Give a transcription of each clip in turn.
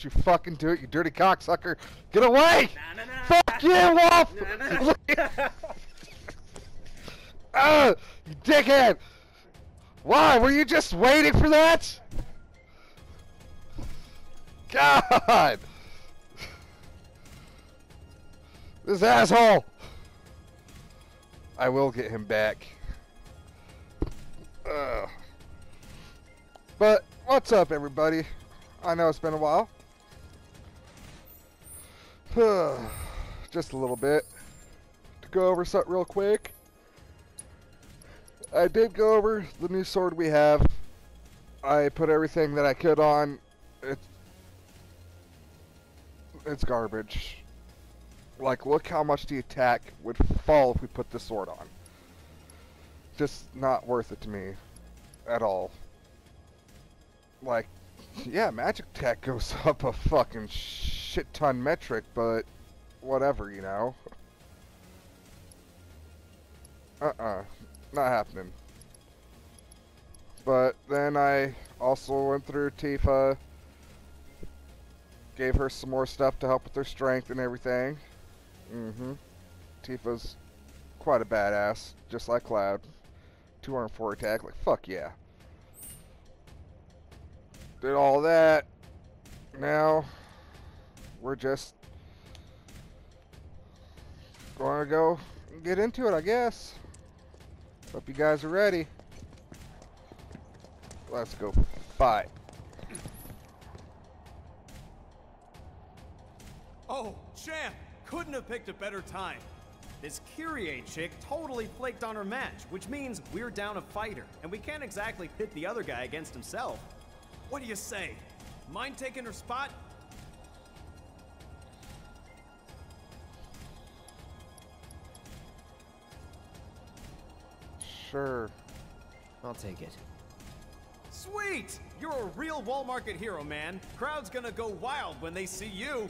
Don't you fucking do it, you dirty cocksucker. Get away! Nah, nah, nah. Fuck you, Wolf! Ah, you dickhead! Why? Were you just waiting for that? God! This asshole! I will get him back. Ugh. But, what's up, everybody? I know it's been a while. Just a little bit. To go over something real quick. I did go over the new sword we have. I put everything that I could on. It's it's garbage. Like, look how much the attack would fall if we put this sword on. Just not worth it to me at all. Like, yeah, magic attack goes up a fucking shit ton metric, but whatever, you know. Uh-uh not happening. But then I also went through Tifa, gave her some more stuff to help with her strength and everything. Mm-hmm. Tifa's quite a badass, just like Cloud. 204 attack, like fuck yeah. Did all that. Now, we're just going to go get into it, I guess. Hope you guys are ready. Let's go Bye. Oh, champ! Couldn't have picked a better time. This Kyrie chick totally flaked on her match, which means we're down a fighter, and we can't exactly pit the other guy against himself. What do you say? Mind taking her spot? Sure. I'll take it. Sweet! You're a real wall market hero, man. Crowd's gonna go wild when they see you.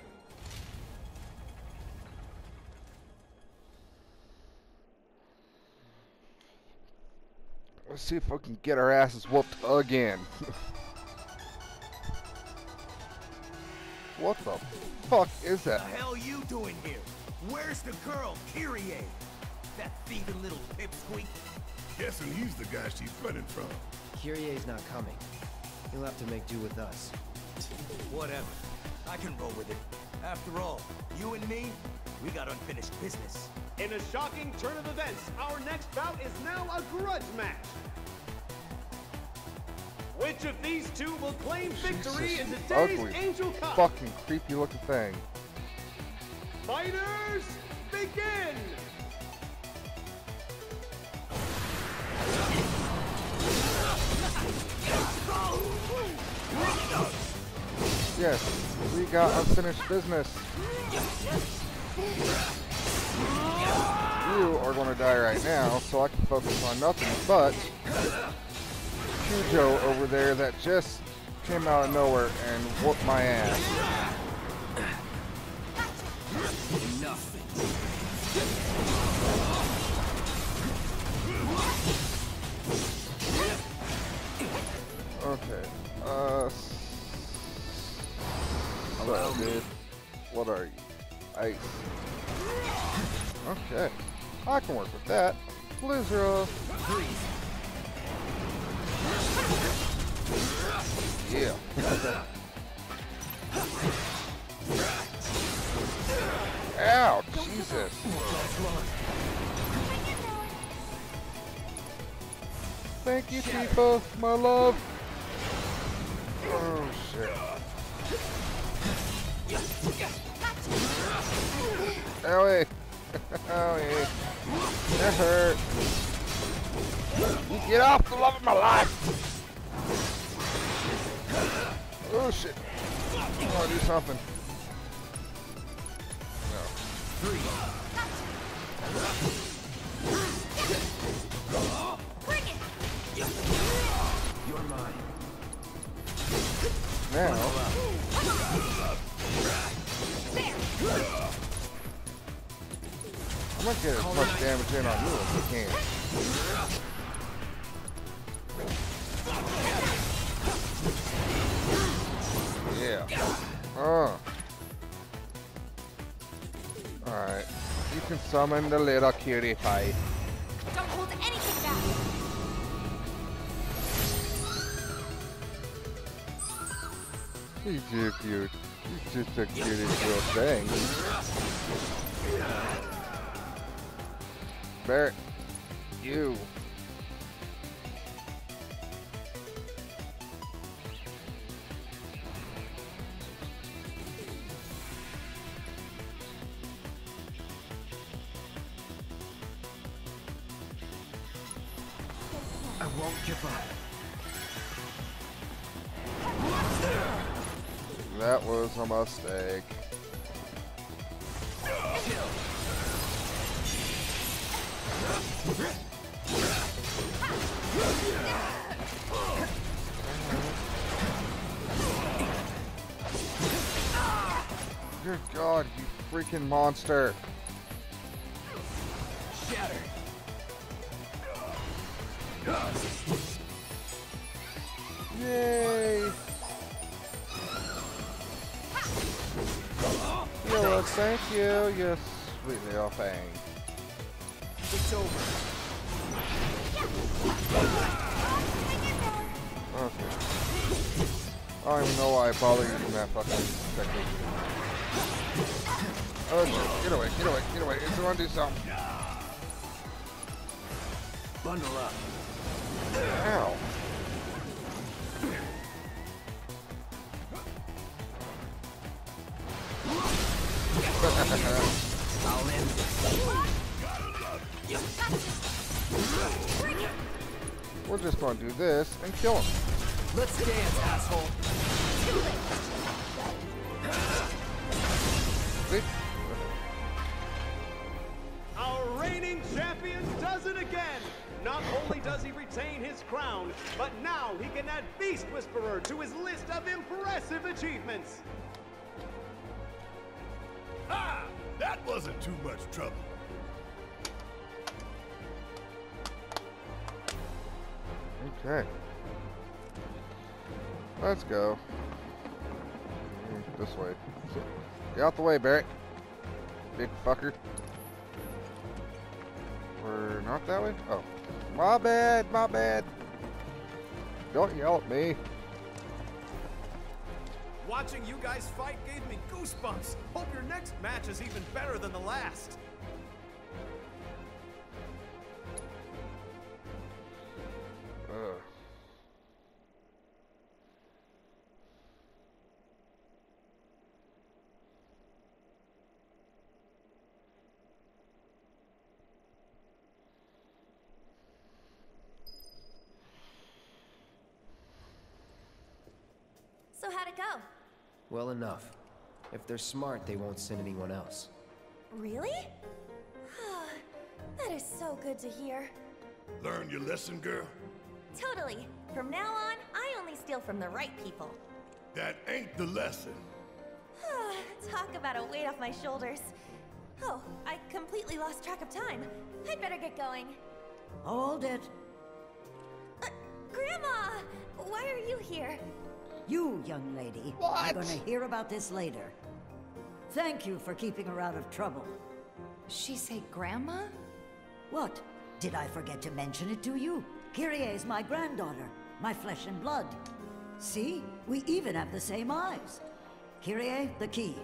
Let's see if we can get our asses whooped again. what the fuck is that? The hell you doing here? Where's the girl, Kyrie? That thieving little pipsqueak? Guessing he's the guy she's running from. Kyrie's not coming. He'll have to make do with us. Whatever. I can roll with it. After all, you and me, we got unfinished business. In a shocking turn of events, our next bout is now a grudge match. Which of these two will claim victory Jesus, in today's ugly, Angel Cup? Fucking creepy looking thing. Fighters, begin! Yes, we got unfinished business. You are going to die right now, so I can focus on nothing but Cujo over there that just came out of nowhere and whooped my ass. I can work with that. Blizzard. Yeah. Ow, Jesus. Thank you, Tifa, my love. Get off the love of my life. Oh, shit. I want to do something. No. You're mine. Now. I'm gonna get as much damage in on you as I can. Yeah. Uh. Alright. You can summon the little cutie pie. Don't hold anything back! He's too cute. He's just a cutest little thing. Barret, you. I won't give up. That was a mistake. God, you freaking monster. Shatter. Yay! Yo, thank you, you sweet little thing. It's over. Okay. I don't even know why I bother using that fucking technique. Oh shit, get away, get away, get away. It's gonna do something. Bundle up. Ow. We're just gonna do this and kill him. Let's dance, asshole. Does it again! Not only does he retain his crown, but now he can add Beast Whisperer to his list of impressive achievements! Ha! That wasn't too much trouble. Okay. Let's go. This way. Get out the way, Barret. Big fucker. We're not that way? Oh. My bad, my bad. Don't yell at me. Watching you guys fight gave me goosebumps. Hope your next match is even better than the last. Well enough. If they're smart, they won't send anyone else. Really? that is so good to hear. Learn your lesson, girl? Totally. From now on, I only steal from the right people. That ain't the lesson. Talk about a weight off my shoulders. Oh, I completely lost track of time. I'd better get going. Hold it. Uh, Grandma! Why are you here? You, young lady, are gonna hear about this later. Thank you for keeping her out of trouble. She say grandma? What? Did I forget to mention it to you? Kyrie is my granddaughter, my flesh and blood. See? We even have the same eyes. Kyrie, the key.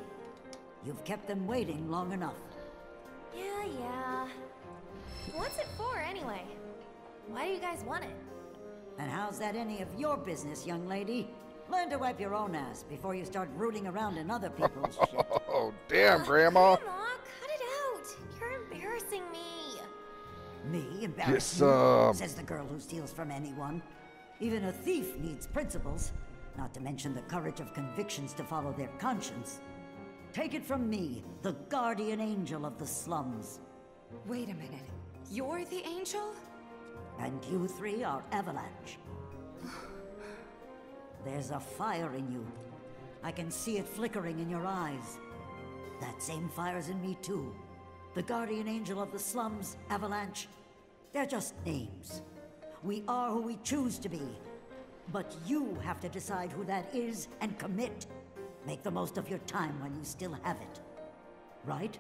You've kept them waiting long enough. Yeah, yeah. What's it for, anyway? Why do you guys want it? And how's that any of your business, young lady? Learn to wipe your own ass before you start rooting around in other people's shit. Oh, damn, Grandma. Grandma, cut it out! You're embarrassing me! Me embarrass Yes, you? um, Says the girl who steals from anyone. Even a thief needs principles, not to mention the courage of convictions to follow their conscience. Take it from me, the guardian angel of the slums. Wait a minute. You're the angel? And you three are Avalanche. There's a fire in you. I can see it flickering in your eyes. That same fire's in me too. The guardian angel of the slums, Avalanche. They're just names. We are who we choose to be. But you have to decide who that is and commit. Make the most of your time when you still have it. Right?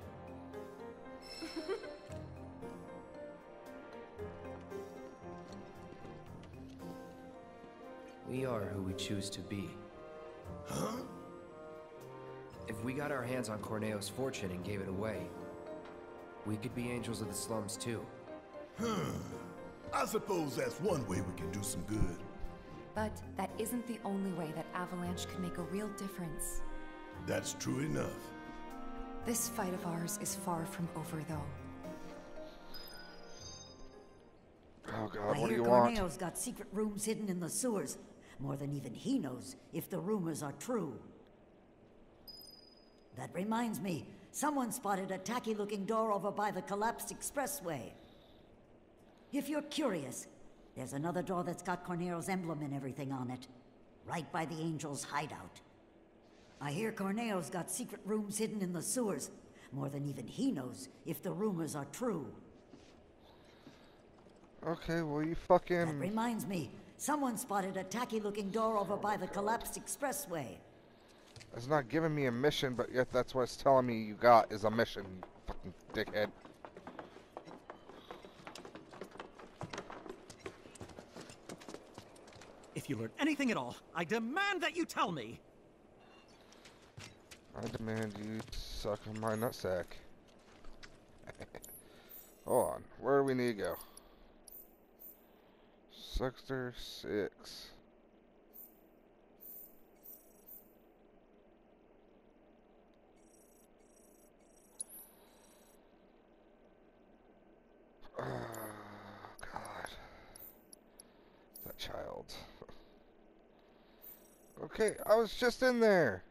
We are who we choose to be. Huh? If we got our hands on Corneo's fortune and gave it away, we could be angels of the slums too. Huh? I suppose that's one way we can do some good. But that isn't the only way that Avalanche can make a real difference. That's true enough. This fight of ours is far from over, though. Oh god, I what do hear you want? Corneo's got secret rooms hidden in the sewers. More than even he knows if the rumors are true. That reminds me, someone spotted a tacky looking door over by the collapsed expressway. If you're curious, there's another door that's got Corneo's emblem and everything on it. Right by the Angel's hideout. I hear Corneo's got secret rooms hidden in the sewers. More than even he knows if the rumors are true. Okay, well you fucking... That fucking reminds me, someone spotted a tacky looking door over by the collapsed expressway. it's not giving me a mission, but yet that's what it's telling me you got is a mission, you fucking dickhead. If you learn anything at all, I demand that you tell me. I demand you suck on my nutsack. Hold on, where do we need to go? Sector 6. Oh, God. That child. okay, I was just in there.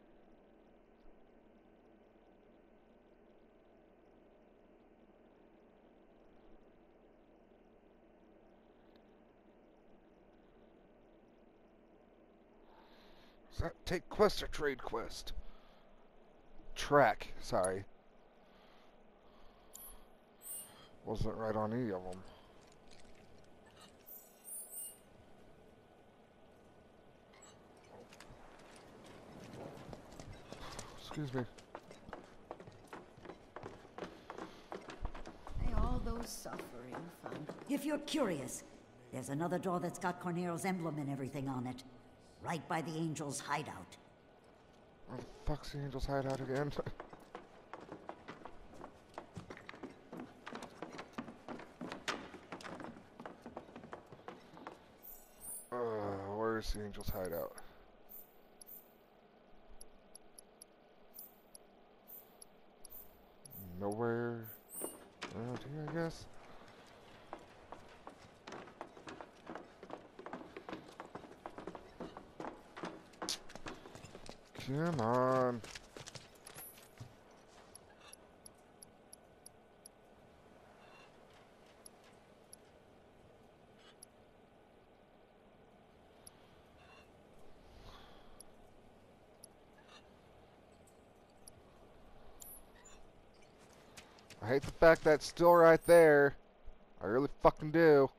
Does that take quest or trade quest? Track, sorry. Wasn't right on any of them. Excuse me. Hey, all those suffering fun. If you're curious, there's another door that's got Corneo's emblem and everything on it. Right by the Angel's hideout. Where the fuck's the Angel's hideout again? uh, where's the Angel's hideout? Nowhere around here, I guess. Come on. I hate the fact that it's still right there. I really fucking do.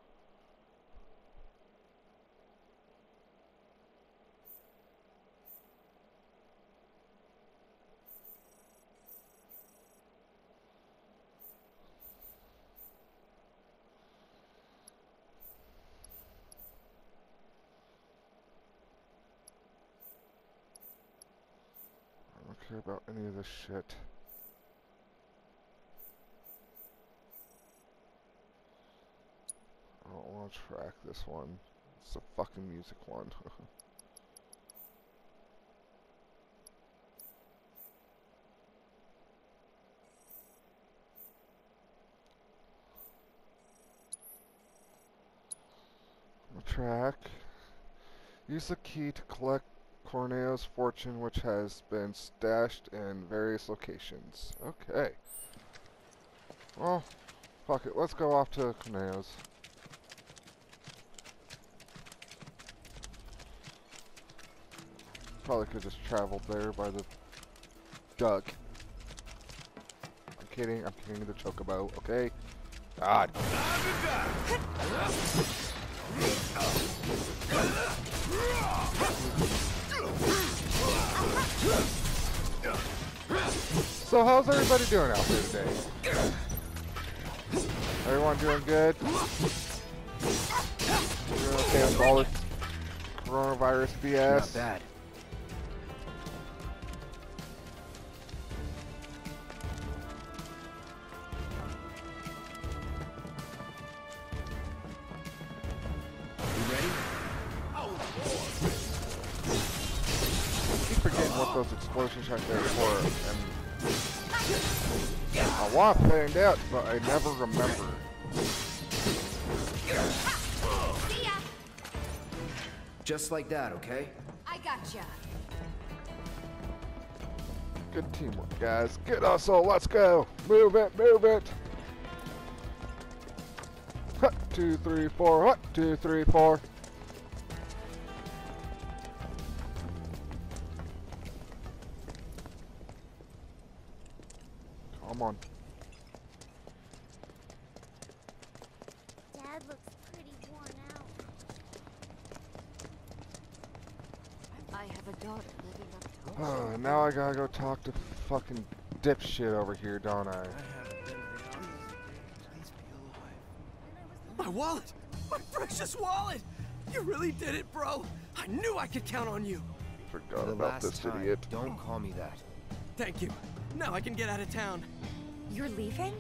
I don't care about any of this shit. I don't want to track this one. It's a fucking music one. track. Use the key to collect Corneo's fortune, which has been stashed in various locations. Okay. Well, fuck it. Let's go off to Corneo's. Probably could just traveled there by the duck. I'm kidding. I'm kidding. The chocobo. Okay. God. So how's everybody doing out there today? Everyone doing good? Doing okay with all this coronavirus BS. Not bad. Those explosions right there were, and I want to find out, but I never remember. See ya! Just like that, okay? I gotcha. Good teamwork, guys. Good hustle. Let's go. Move it. Move it. Hut, two, three, four. Hut, two, three, four. Come on. Dad looks pretty worn out. I have a daughter living up top. Oh, now I gotta go talk to fucking dipshit over here, don't I? My wallet! My precious wallet! You really did it, bro! I knew I could count on you! Forgot the about last this time, idiot. don't call me that. Thank you. Now I can get out of town. You're leaving?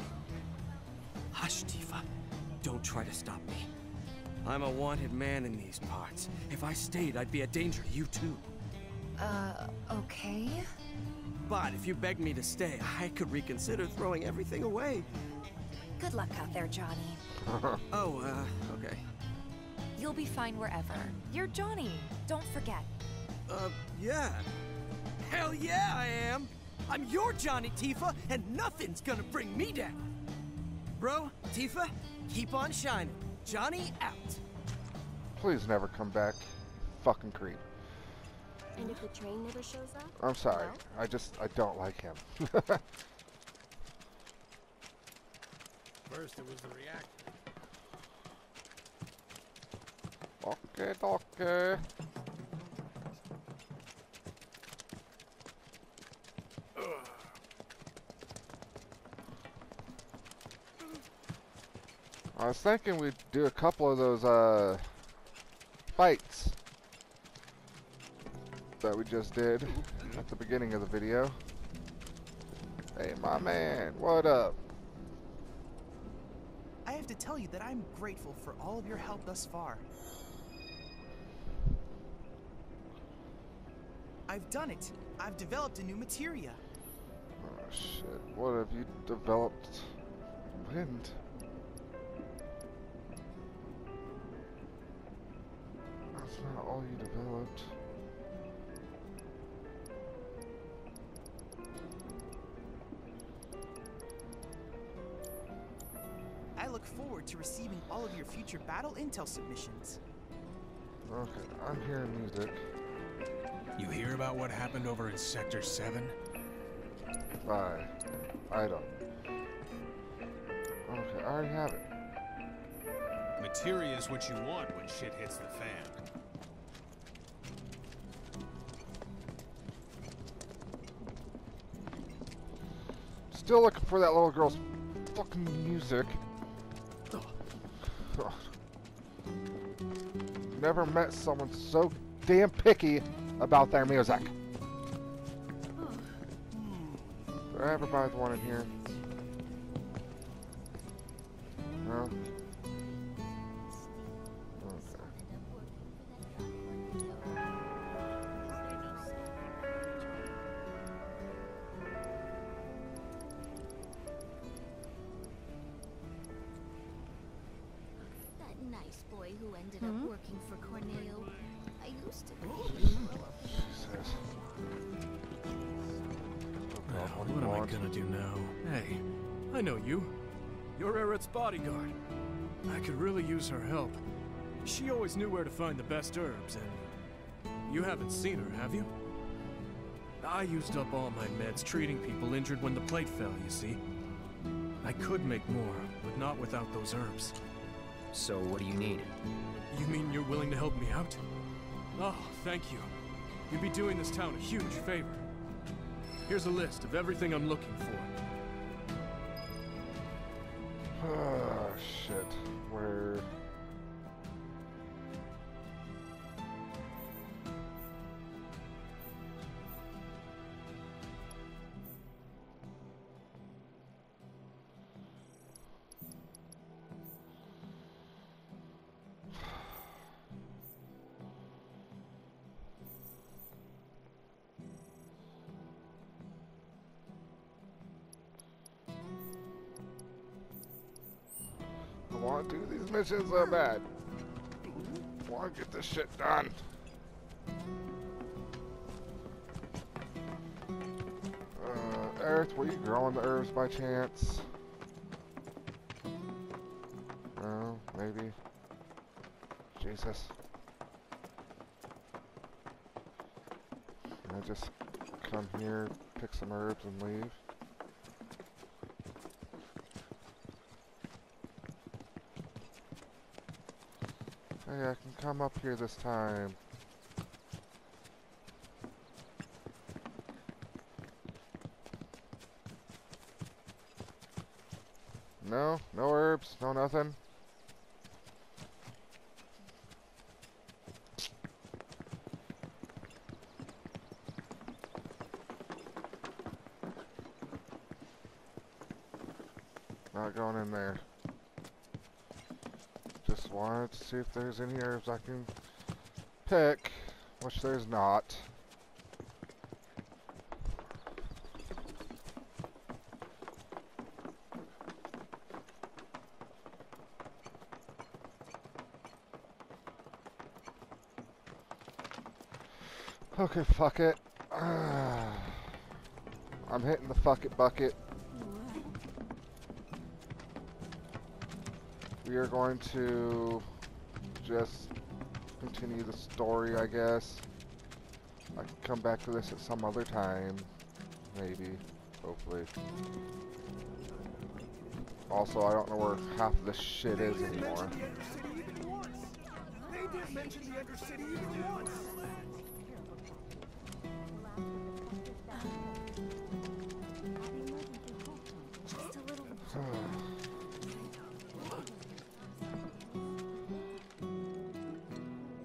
Hush, Tifa. Don't try to stop me. I'm a wanted man in these parts. If I stayed, I'd be a danger to you too. Uh, okay. But if you begged me to stay, I could reconsider throwing everything away. Good luck out there, Johnny. oh, uh, okay. You'll be fine wherever. You're Johnny. Don't forget. Uh, yeah. Hell yeah, I am! I'm your Johnny Tifa, and nothing's gonna bring me down! Bro, Tifa, keep on shining. Johnny out. Please never come back. Fucking creep. And if the train never shows up? I'm sorry. Well, I just, I don't like him. First, it was the reactor. okay, okay. I was thinking we'd do a couple of those uh, fights that we just did at the beginning of the video. Hey, my man, what up? I have to tell you that I'm grateful for all of your help thus far. I've done it. I've developed a new materia. Oh shit, what have you developed? Wind. That's not all you developed. I look forward to receiving all of your future battle intel submissions. Okay, I'm hearing music. You hear about what happened over in Sector 7? Bye. I don't. Okay, I already have it. Materia is what you want when shit hits the fan. Still looking for that little girl's fucking music. Ugh. Never met someone so damn picky about their music. Do I ever buy one in here? Who ended Hmm? up working for Corneo. I used to be. Jesus. Well, what am I gonna do now? Hey, I know you. You're Aerith's bodyguard. I could really use her help. She always knew where to find the best herbs, and you haven't seen her, have you? I used up all my meds treating people injured when the plate fell, you see. I could make more, but not without those herbs. So what do you need? You mean you're willing to help me out? Oh, thank you. You'd be doing this town a huge favor. Here's a list of everything I'm looking for. Missions so bad. to get this shit done. Uh, Earth, were you growing the herbs by chance? No, maybe. Jesus. Can I just come here, pick some herbs, and leave? I can come up here this time. No, no herbs, no nothing. Not going in there. Just wanted to see if there's any herbs I can pick, which there's not. Okay, fuck it. I'm hitting the fuck it bucket. We are going to just continue the story, I guess. I can come back to this at some other time. Maybe. Hopefully. Also, I don't know where half of this shit is anymore.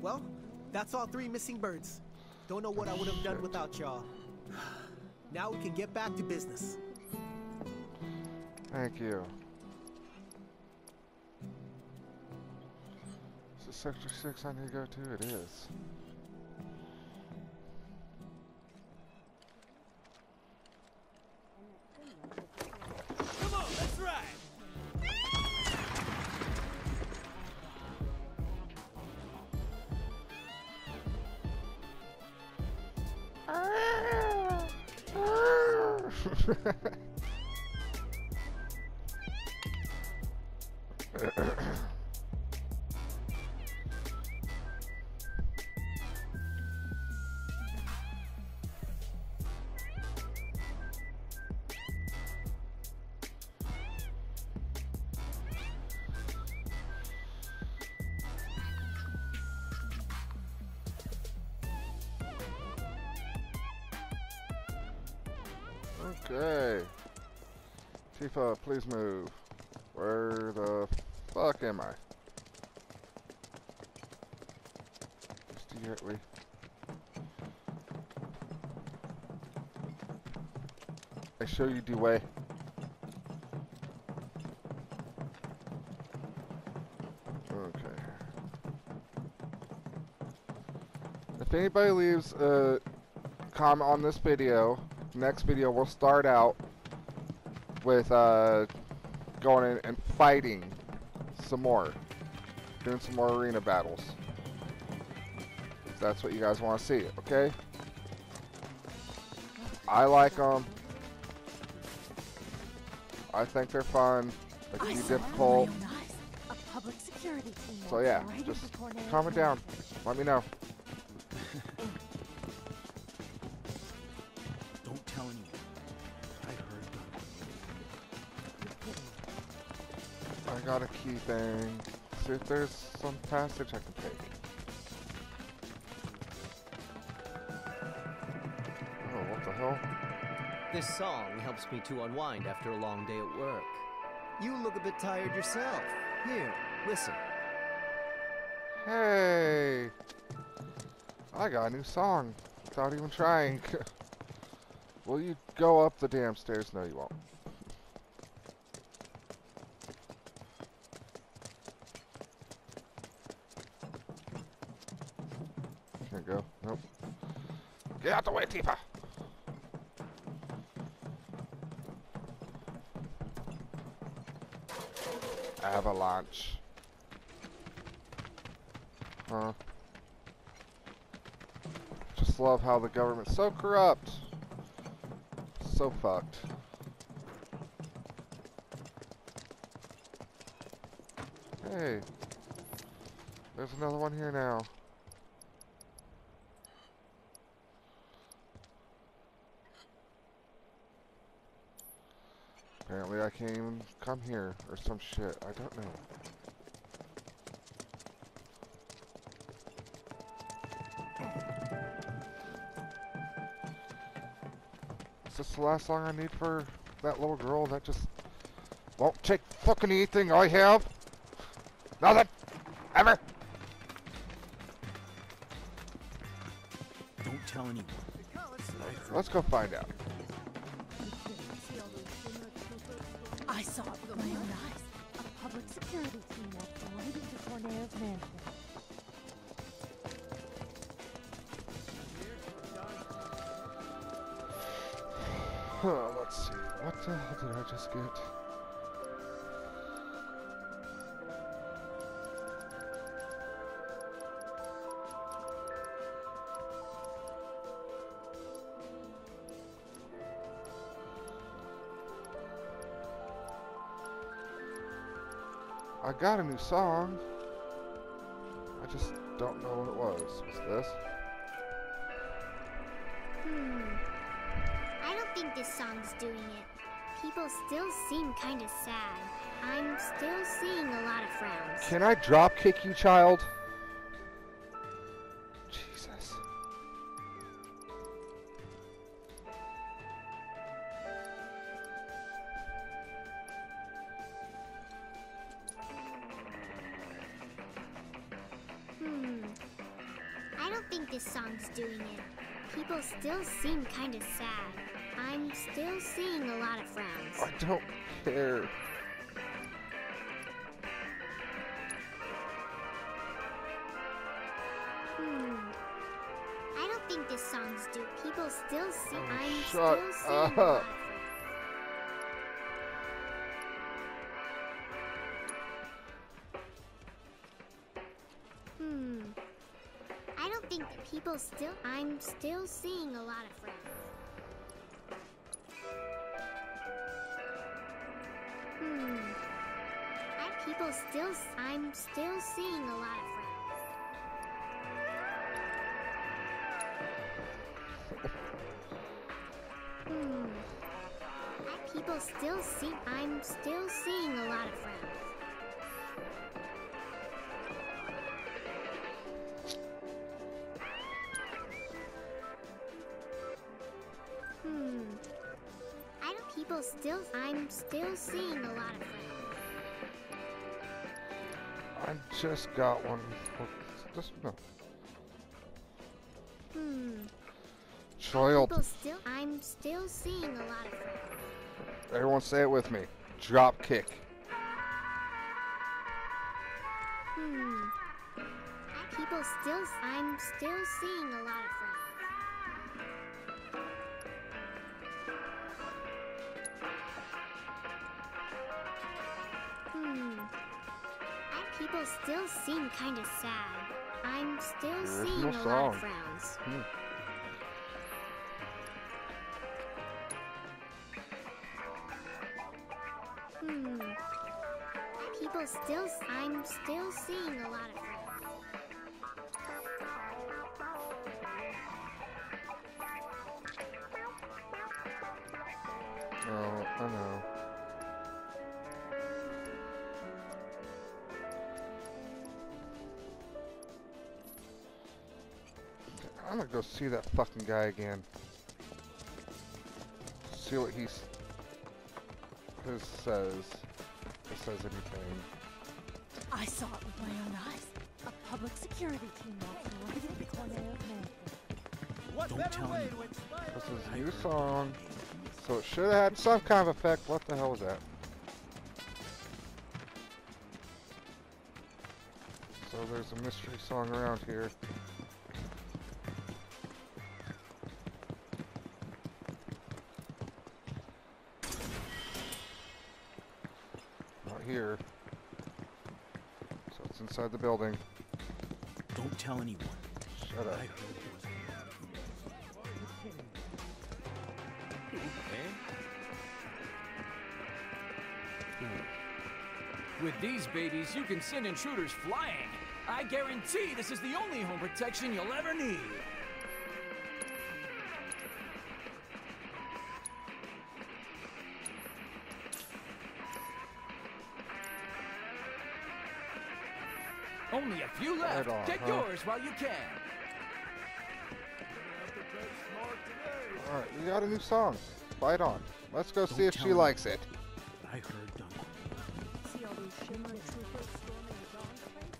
Well, that's all three missing birds. Don't know what I would have done without y'all. Now we can get back to business. Thank you. Is it Sector 6 I need to go to? It is. Please move. Where the fuck am I? Just directly. I show you the way. Okay. If anybody leaves a comment on this video, next video we'll start out with uh, going in and fighting some more. Doing some more arena battles. If that's what you guys want to see, okay? I like them. I think they're fun. They can be difficult. A public security team So yeah, just calm it down. Let me know. Key thing. See if there's some passage I can take. Oh, what the hell? This song helps me to unwind after a long day at work. You look a bit tired yourself. Here, listen. Hey! I got a new song. Without even trying. Will you go up the damn stairs? No, you won't. Can't go. Nope. Way, Avalanche. Huh. Just love how the government's so corrupt. So fucked. Hey. There's another one here now. Apparently I can't even come here, or some shit. I don't know. Is this the last song I need for that little girl that just won't take fucking anything I have? Nothing! Ever! Don't tell anyone. Let's go find out. Huh, let's see. What the hell did I just get? I got a new song. People still seem kind of sad. I'm still seeing a lot of frowns. Can I drop kick you, child? Jesus. Hmm. I don't think this song's doing it. People still seem kind of sad. I'm still seeing a lot of frowns. I don't care. Hmm. I don't think this song's do. People still see. I'm Oh, shut still seeing a lot of up. Hmm. I don't think that people still. I'm still seeing a lot of frowns. Still. I'm still seeing a lot of friends. Hmm. People still see. I'm still seeing a lot of friends. Hmm. People still. I'm still seeing a lot of just got one. Just no. Hmm. Child. Still. I'm still seeing a lot of frowns. Everyone say it with me. Drop kick. Hmm. People still. I'm still seeing a lot of frowns. People still seem kind of sad. I'm still There's seeing no a lot song. of frowns. Hmm. Hmm. People still. I'm still seeing a lot of frowns. Oh, I know. Go see that fucking guy again. See what he's his says. If he says anything. I saw it with my own eyes. A public security team walked right into Corneo's mansion. What Don't tell way anyone. to This is a new song. So it should have had some kind of effect. What the hell was that? So there's a mystery song around here. Not here. So it's inside the building. Don't tell anyone. Shut up. With these babies, you can send intruders flying. I guarantee this is the only home protection you'll ever need. Only a few left. Right on, Get huh? yours while you can. Alright, we got a new song. Fight on. Let's go see Don't if she tell likes it. I heard Duncan. See all these shimmering troopers storming the dawn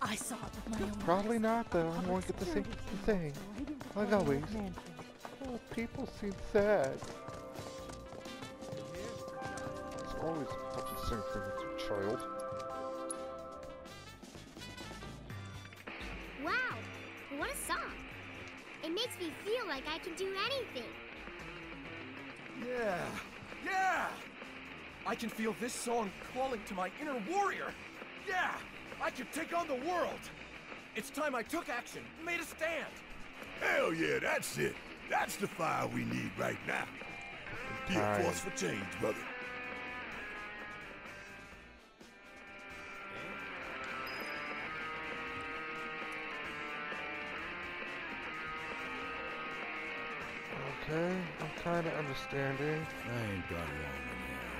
place? I saw it with my own Probably eyes. not though. I won't get the same thing. team waiting to Like always. Oh, people seem sad. It's always such the same thing with your child. Anything. Yeah, yeah! I can feel this song calling to my inner warrior. Yeah, I can take on the world. It's time I took action, made a stand. Hell yeah, that's it. That's the fire we need right now. Be a force for change, brother. Okay, I'm kind of understanding. I ain't got long anyhow.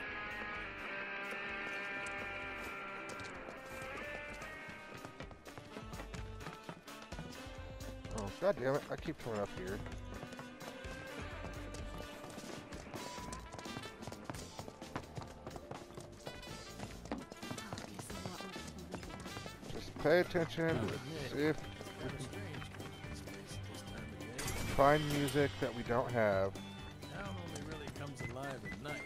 Oh, god damn it. I keep coming up here. Just pay attention. See if find music that we don't have. Town only really comes alive at night.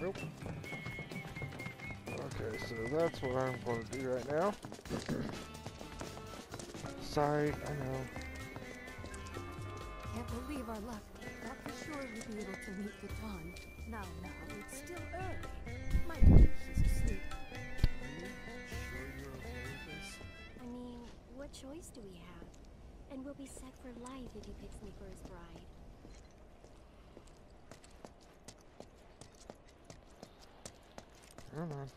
Nope. Okay, so that's what I'm going to do right now. Sorry, I know. Can't believe our luck. Thought for sure we'd be able to meet the Don. Now, now, it's still early. Might what choice do we have? And we'll be set for life if he picks me for his bride. Come on.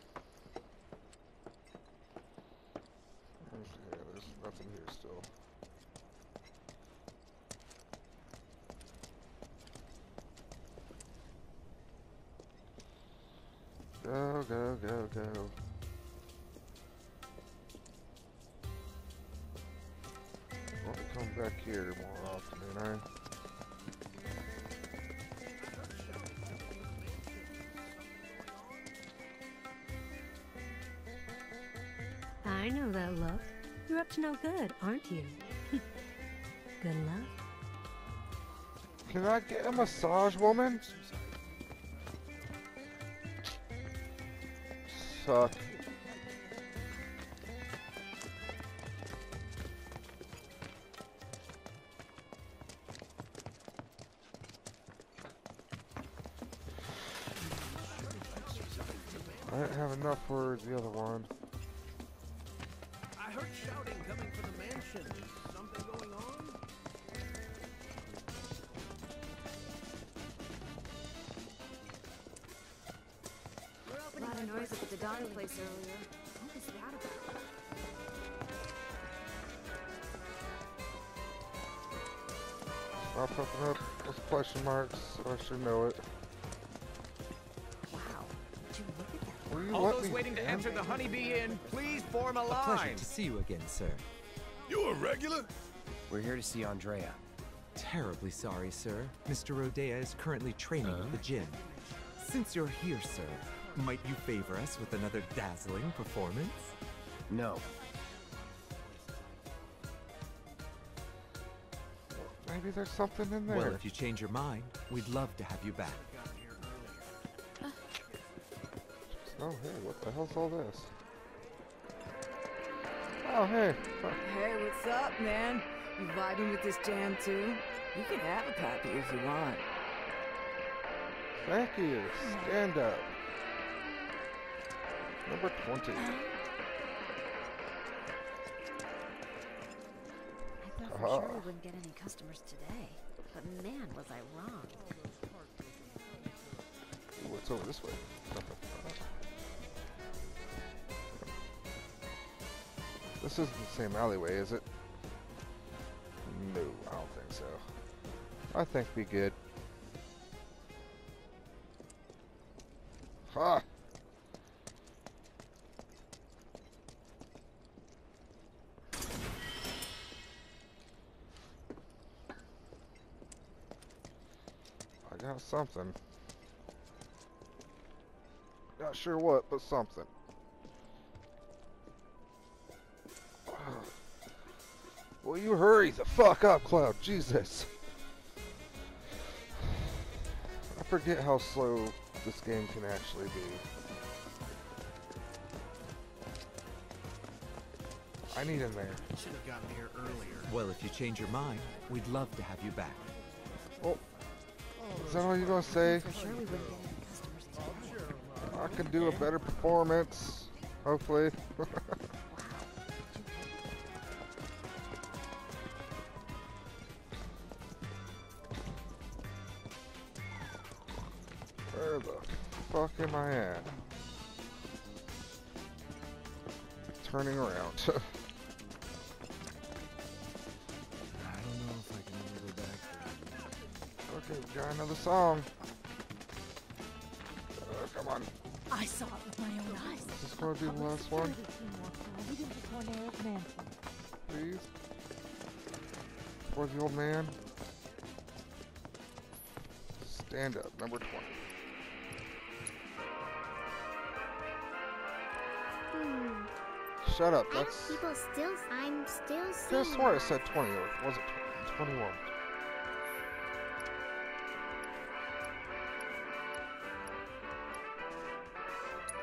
Okay, there's nothing here still. Go, go, go, go. Here more often? I know that look. You're up to no good, aren't you? good luck. Can I get a massage, woman? Suck. Have enough for the other one. I heard shouting coming from the mansion. Is something going on? A lot of noise at the dawn place earlier. What was that about? Stop popping up those question marks. I should know it. Waiting to enter the Honeybee Inn, please form a line. A line. pleasure to see you again, sir. You a regular? We're here to see Andrea. Terribly sorry, sir. Mr. Rhodea is currently training at the gym. Since you're here, sir, might you favor us with another dazzling performance? No. Maybe there's something in there. Well, if you change your mind, we'd love to have you back. Oh, hey, what the hell's all this? Oh, hey. Hey, what's up, man? You vibing with this jam too? You can have a copy if you want. Thank you. Stand up. Number 20. I thought for Aha. sure we ah. wouldn't get any customers today. But man, was I wrong. Ooh, it's over this way. This isn't the same alleyway, is it? No, I don't think so. I think we good. Ha! I got something. Not sure what, but something. Will you hurry the fuck up, Cloud? Jesus. I forget how slow this game can actually be. I need him there. Should have gotten here earlier. Well, if you change your mind, we'd love to have you back. Oh, is that all you're gonna say? For sure we wouldn't get any customers today. I can do a better performance, hopefully. Stand up, number 20. Hmm. Shut up, I know that's... people still. I'm still I seeing. swear a it said 20, or was it 20? 21?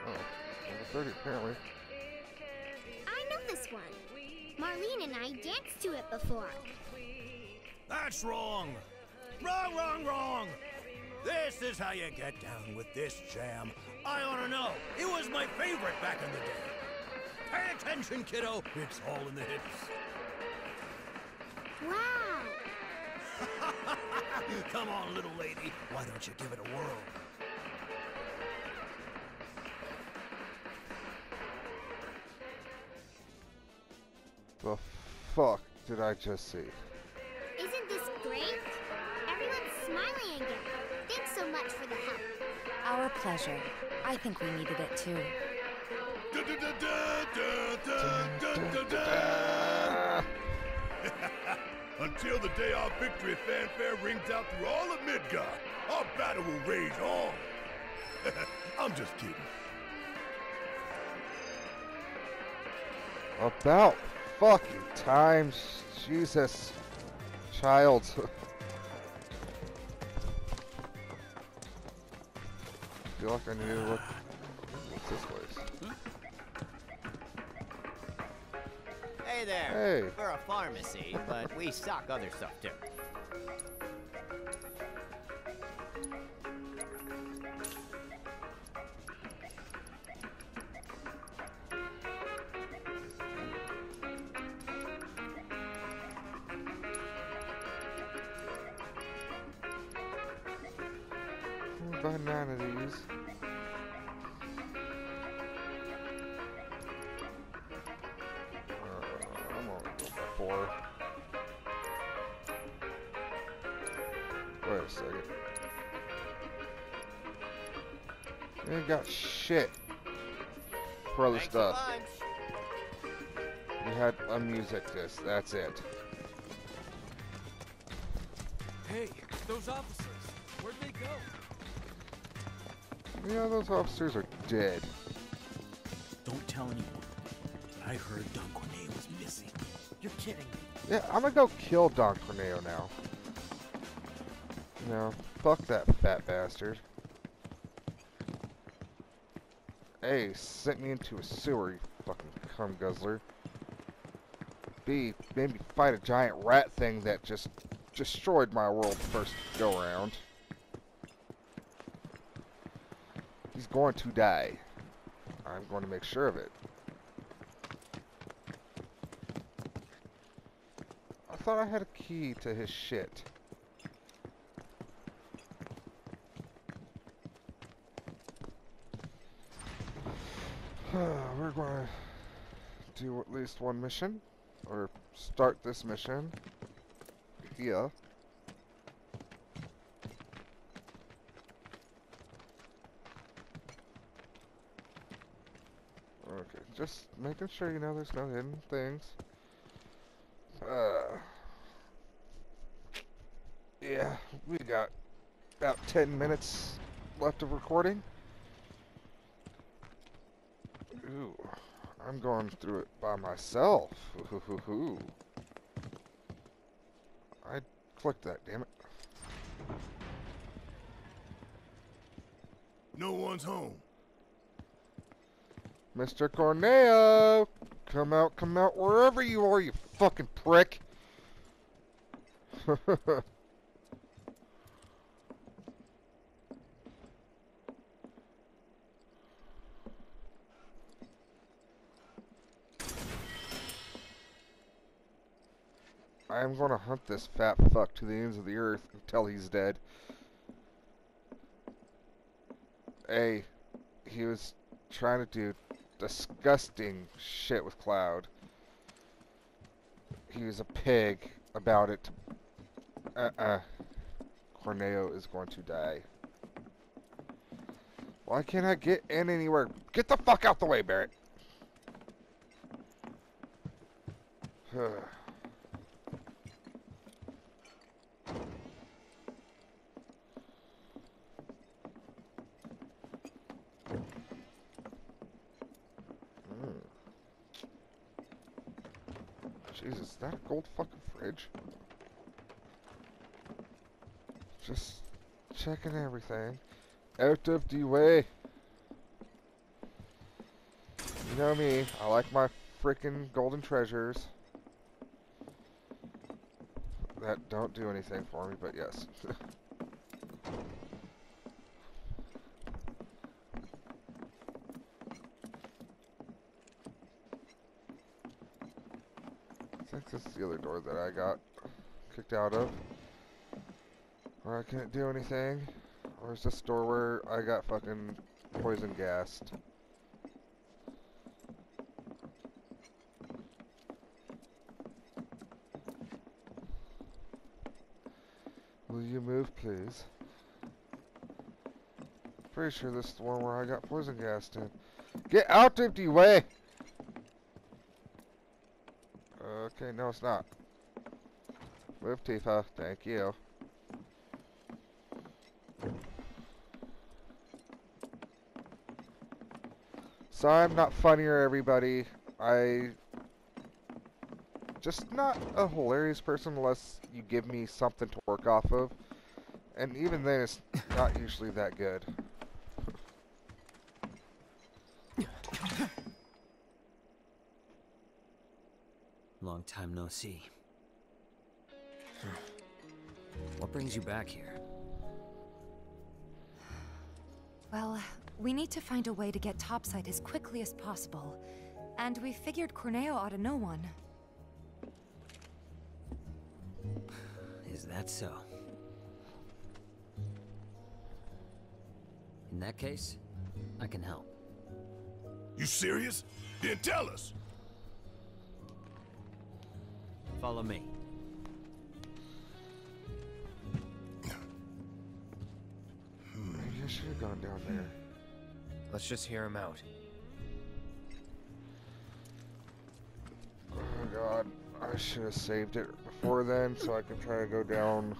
Oh, number 30 apparently. I know this one. Marlene and I danced to it before. That's wrong. Wrong, wrong, wrong. This is how you get down with this jam. I ought to know. It was my favorite back in the day. Pay attention, kiddo. It's all in the hips. Wow. Come on, little lady. Why don't you give it a whirl? The fuck did I just see? Pleasure. I think we needed it too. Until the day our victory fanfare rings out through all of Midgard, our battle will rage on. I'm just kidding. About fucking times. Jesus. Child. feel like I need to look. What's this place? Hey there. Hey. We're a pharmacy, but we stock other stuff too. Shit for other Thanks stuff. We had a music disc, that's it. Hey, those officers, where'd they go? Yeah, those officers are dead. Don't tell anyone. I heard Don Corneo was missing. You're kidding me. Yeah, I'm gonna go kill Don Corneo now. No, fuck that fat bastard. A, sent me into a sewer, you fucking cum guzzler. B, made me fight a giant rat thing that just destroyed my world first go around. He's going to die. I'm going to make sure of it. I thought I had a key to his shit. We're going to do at least one mission, or start this mission here. Okay, just making sure you know there's no hidden things. Uh, yeah, we got about 10 minutes left of recording. Ooh, I'm going through it by myself. Ooh, hoo, hoo. I clicked that, damn it. No one's home. Mr. Corneo! Come out, come out, wherever you are, you fucking prick! I am going to hunt this fat fuck to the ends of the earth until he's dead. A, he was trying to do disgusting shit with Cloud. He was a pig about it. Uh-uh. Corneo is going to die. Why can't I get in anywhere? Get the fuck out the way, Barret. Mm. Jesus, is that a gold fucking fridge? Just checking everything. Out of the way. You know me, I like my freaking golden treasures. That don't do anything for me, but yes. this is the other door that I got kicked out of. Where I couldn't do anything. Or is this door where I got fucking poison gassed? Will you move, please? Pretty sure this is the one where I got poison gassed in. Get out of the way! Okay, it's not. Move, Tifa. Thank you. Sorry I'm not funnier, everybody. I... Just not a hilarious person unless you give me something to work off of. And even then, it's not usually that good. Long time no see. What brings you back here? Well, we need to find a way to get topside as quickly as possible. And we figured Corneo ought to know one. Is that so? In that case, I can help. You serious? Then tell us. Follow me. Maybe I should have gone down there. Let's just hear him out. Oh god, I should have saved it before then so I can try to go down.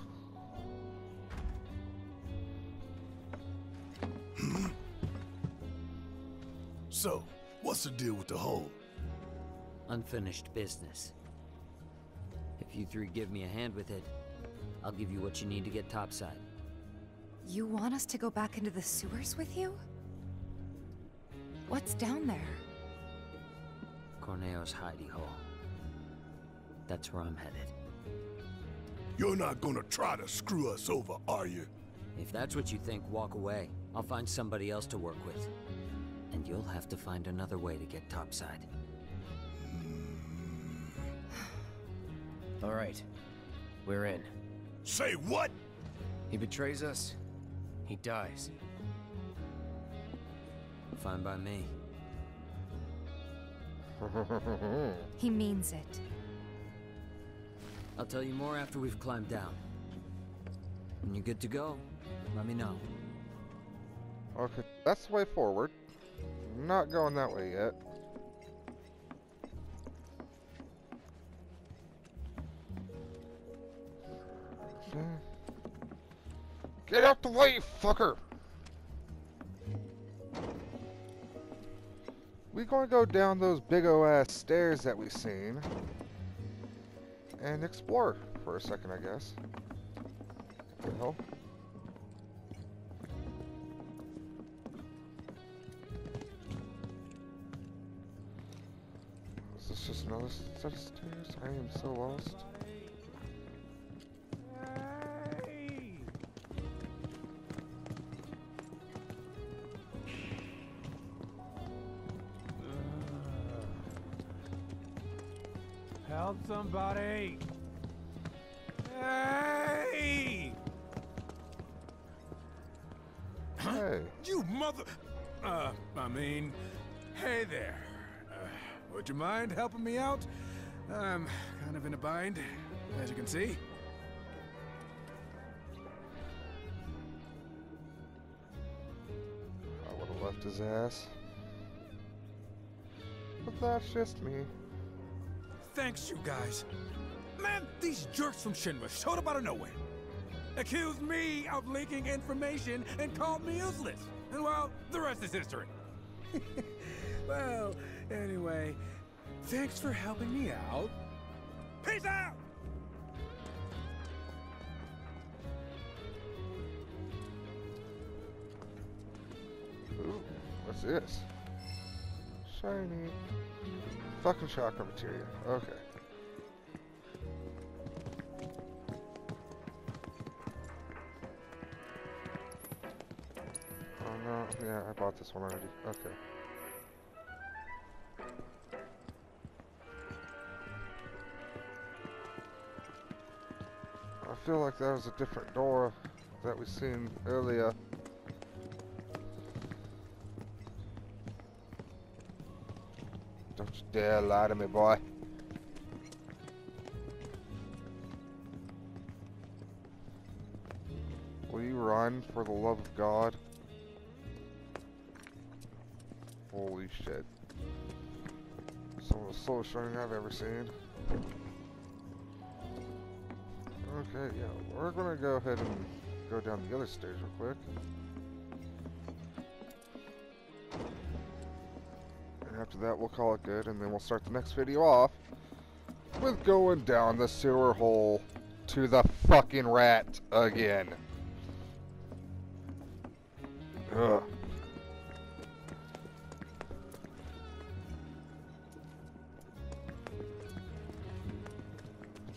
So, what's the deal with the hole? Unfinished business. If you three give me a hand with it, I'll give you what you need to get topside. You want us to go back into the sewers with you? What's down there? Corneo's hidey hole. That's where I'm headed. You're not gonna try to screw us over, are you? If that's what you think, walk away. I'll find somebody else to work with. And you'll have to find another way to get topside. All right. We're in. Say what? He betrays us. He dies. Fine by me. He means it. I'll tell you more after we've climbed down. When you're good to go, let me know. Okay, that's the way forward. Not going that way yet. Get out the way, fucker! We gonna go down those big o ass stairs that we've seen and explore for a second, I guess. What the hell? Is this just another set of stairs? I am so lost. Somebody! Hey! Hey. You mother... Uh, I mean, hey there. Uh, would you mind helping me out? I'm kind of in a bind, as you can see. I would have left his ass. But that's just me. Thanks, you guys. Man, these jerks from Shinra showed up out of nowhere. Accused me of leaking information and called me useless. And well, the rest is history. well, anyway, thanks for helping me out. Peace out! Ooh, what's this? Shiny. Fucking chakra material. Okay. Oh no, yeah, I bought this one already. Okay. I feel like that was a different door that we seen earlier. Dare lie to me, boy. Will you run for the love of God? Holy shit. Some of the slowest running I've ever seen. Okay, yeah, we're gonna go ahead and go down the other stairs real quick. That, we'll call it good, and then we'll start the next video off with going down the sewer hole to the fucking rat again. Ugh.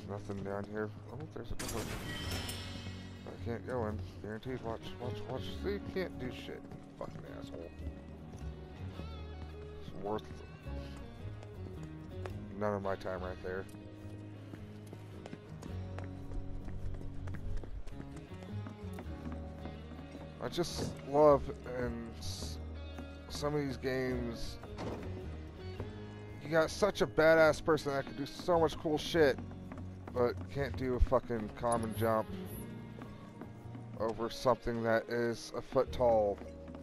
Nothing down here. Oh, there's a. I can't go in. Guaranteed. Watch, watch, watch. See, can't do shit. Fucking asshole. Worth none of my time right there. I just love and some of these games. You got such a badass person that can do so much cool shit, but can't do a fucking common jump over something that is a foot tall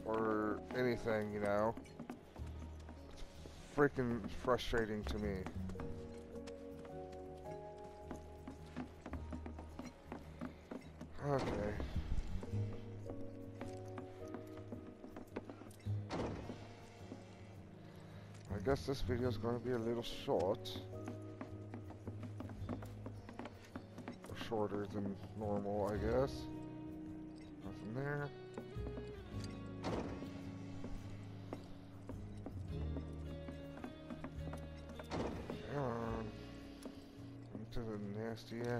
or anything, you know? Freaking frustrating to me. Okay. I guess this video is going to be a little short. Or shorter than normal, I guess. Nothing there.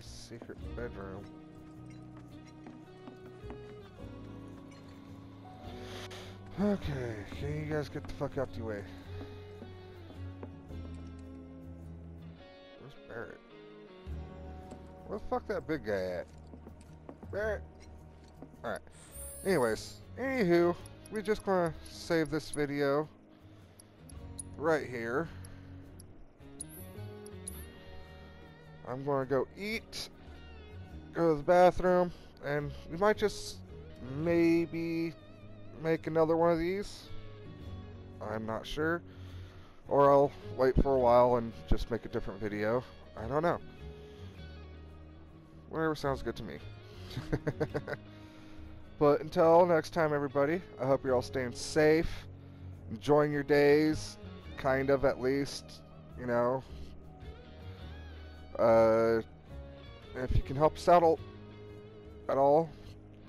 Secret bedroom. Okay, can you guys get the fuck out the way? Where's Barret? Where the fuck that big guy at? Barret! Alright. Anyways, anywho, we're just gonna save this video right here. I'm gonna go eat, go to the bathroom, and we might just maybe make another one of these. I'm not sure. Or I'll wait for a while and just make a different video. I don't know. Whatever sounds good to me. but until next time, everybody, I hope you're all staying safe, enjoying your days, kind of at least, you know. Uh, if you can help us out at all,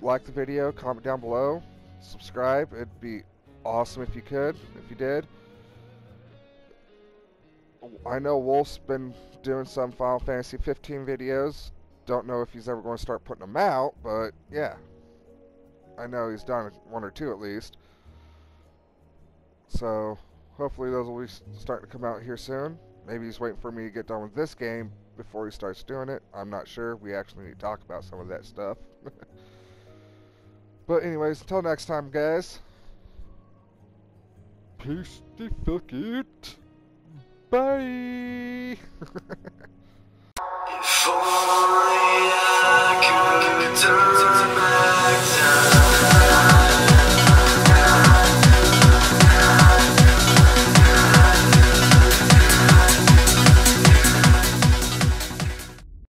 like the video, comment down below, subscribe. It'd be awesome if you could, if you did. I know Wolf's been doing some Final Fantasy 15 videos. Don't know if he's ever going to start putting them out, but yeah. I know he's done one or two at least. So, hopefully those will be starting to come out here soon. Maybe he's waiting for me to get done with this game before he starts doing it. I'm not sure. We actually need to talk about some of that stuff. but anyways, until next time, guys. Peace the fuck it. Bye.